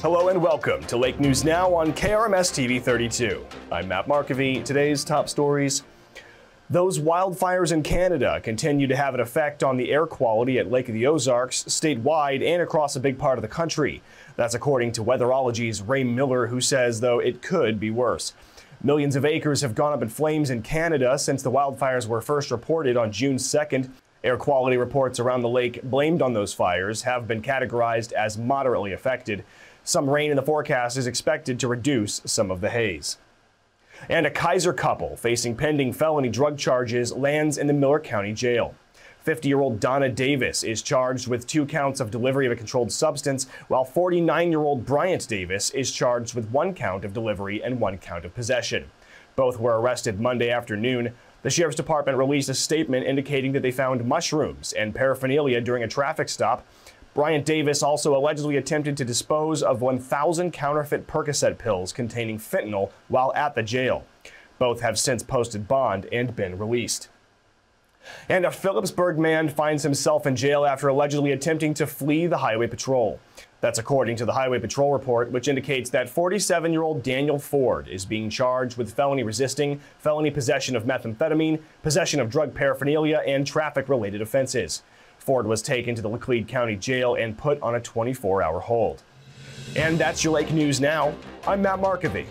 Hello and welcome to Lake News Now on KRMS TV 32. I'm Matt Markovy. Today's top stories. Those wildfires in Canada continue to have an effect on the air quality at Lake of the Ozarks statewide and across a big part of the country. That's according to Weatherology's Ray Miller, who says, though, it could be worse. Millions of acres have gone up in flames in Canada since the wildfires were first reported on June 2nd. Air quality reports around the lake blamed on those fires have been categorized as moderately affected. Some rain in the forecast is expected to reduce some of the haze. And a Kaiser couple facing pending felony drug charges lands in the Miller County Jail. 50 year old Donna Davis is charged with two counts of delivery of a controlled substance, while 49 year old Bryant Davis is charged with one count of delivery and one count of possession. Both were arrested Monday afternoon. The Sheriff's Department released a statement indicating that they found mushrooms and paraphernalia during a traffic stop. Bryant Davis also allegedly attempted to dispose of 1,000 counterfeit Percocet pills containing fentanyl while at the jail. Both have since posted bond and been released. And a Phillipsburg man finds himself in jail after allegedly attempting to flee the Highway Patrol. That's according to the Highway Patrol report, which indicates that 47 year old Daniel Ford is being charged with felony resisting, felony possession of methamphetamine, possession of drug paraphernalia, and traffic related offenses. Ford was taken to the Laclede County Jail and put on a 24 hour hold. And that's your Lake News Now. I'm Matt Markovy.